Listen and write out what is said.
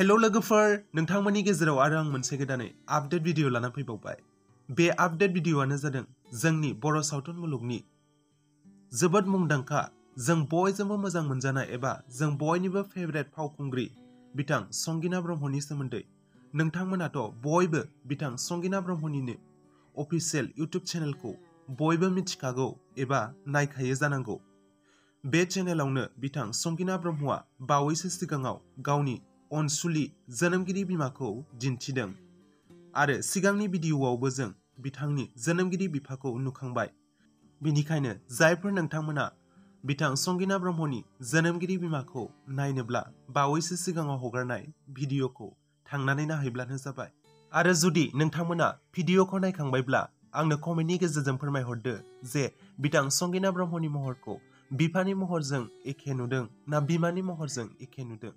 Hello' लोगोफोर। नोंथांमोननि गेजेराव आरो आं मोनसे गोदानै आपडेट भिडिअ लाना फैबावबाय। बे आपडेट भिडिअआनो जादों जोंनि बर' सावथुन मुलुगनि जोबोद मुंदांखा, जों बयजोंबो मोजां मोनजानाय एबा जों बयनिबो फेभरेट फावखुंग्रि बिथां संगिना ब्रह्मनि सोमोन्दै। नोंथांमोनाथ' बयबो बिथां संगिना ब्रह्मनिनो अफिसियेल इउटुब चेनेलखौ बयबो मिथिखागौ एबा नायखायो जानांगौ। बे चेनेलावनो बिथां संगिना ब्रह्मआ बावैसो सिगाङाव गावनि अनसुलि जोनोमगिरि बिमाखौ दिन्थिदों। आरो सिगांनि भिडिअआवबो जों बिथांनि जोनोमगिरि बिफाखौ नुखांबाय। बिनिखायनो जायफोर नोंथांमोना बिथां संगिना ब्रह्मनि जोनोमगिरि बिमाखौ नायनोब्ला बावैसो सिगाङाव हगारनाय भिडिअखौ थांनानै नायहैब्लानो जाबाय। आरो जुदि नोंथांमोना भिडिअखौ नायखांबायब्ला आंनो कमेन्टनि गेजेरजों फोरमायहरदो जे बिथां संगिना ब्रह्मनि महरखौ बिफानि महरजों एखे नुदों ना बिमानि महरजों एखे नुदों।